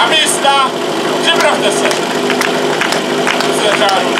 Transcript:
la pista, libertad.